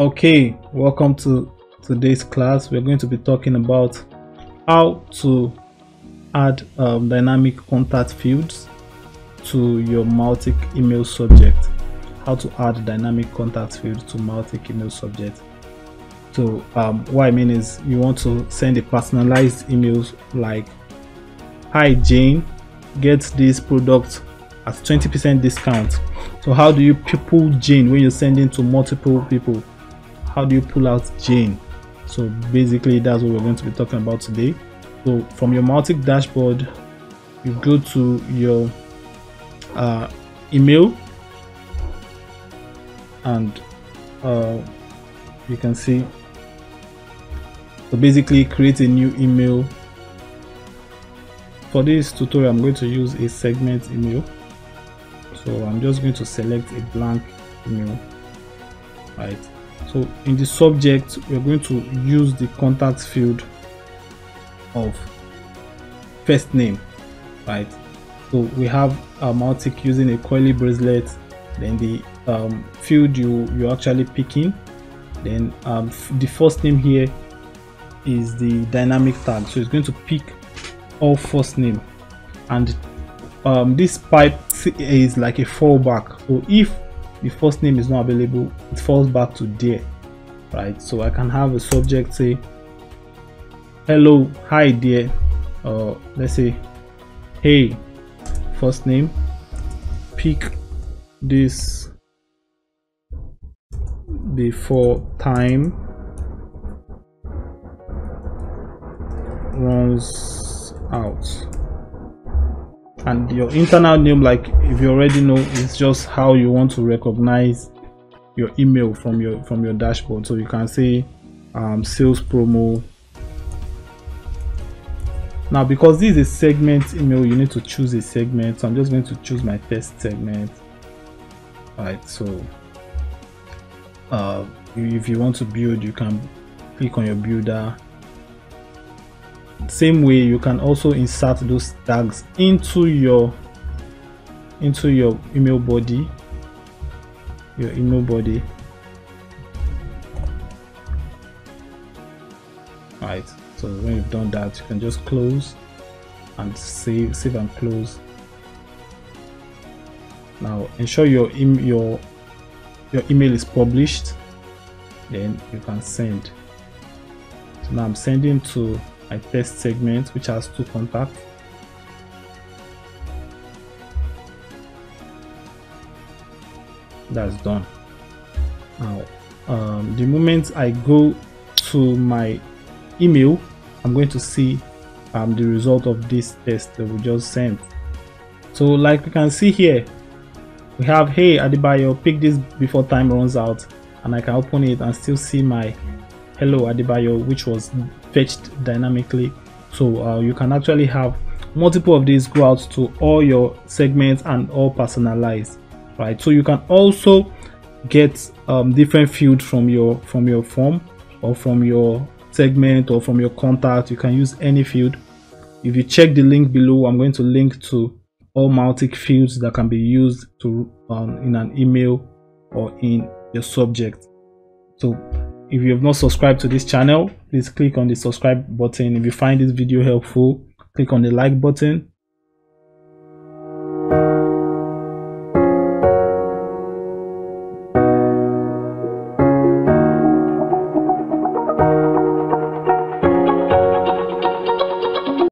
okay welcome to today's class. We're going to be talking about how to add um, dynamic contact fields to your Mautic email subject. How to add dynamic contact fields to Mautic email subject. So um, what I mean is you want to send a personalized emails like hi Jane get this product at 20% discount. So how do you people Jane when you're sending to multiple people how do you pull out Jane so basically that's what we're going to be talking about today. So from your Mautic dashboard you go to your uh, email and uh, you can see so basically create a new email. For this tutorial I'm going to use a segment email. So I'm just going to select a blank email right so in the subject we're going to use the contact field of first name right? So we have a Mautic using a curly bracket then the um, field you you're actually picking then um, the first name here is the dynamic tag. So it's going to pick all first name. And um, this pipe is like a fallback. So if the first name is not available it falls back to there right? So i can have a subject say hello hi dear or let's say hey first name pick this before time. Runs out and your internal name like if you already know is just how you want to recognize your email from your from your dashboard. So you can say um, sales promo. Now because this is a segment email you need to choose a segment. So i'm just going to choose my first segment. Right so uh, if you want to build you can click on your builder same way you can also insert those tags into your into your email body. Your email body. Right so when you've done that you can just close and save save and close. Now ensure your your your email is published then you can send. So now i'm sending to my test segment which has two contacts. That's done. Now um, the moment I go to my email I'm going to see um, the result of this test that we just sent. So like you can see here we have hey Adebayo pick this before time runs out and I can open it and still see my hello Adebayo which was fetched dynamically. So uh, you can actually have multiple of these go out to all your segments and all personalized right? So you can also get um, different fields from your from your form or from your segment or from your contact. You can use any field. If you check the link below i'm going to link to all Mautic fields that can be used to um, in an email or in your subject. So if you have not subscribed to this channel, please click on the subscribe button. If you find this video helpful, click on the like button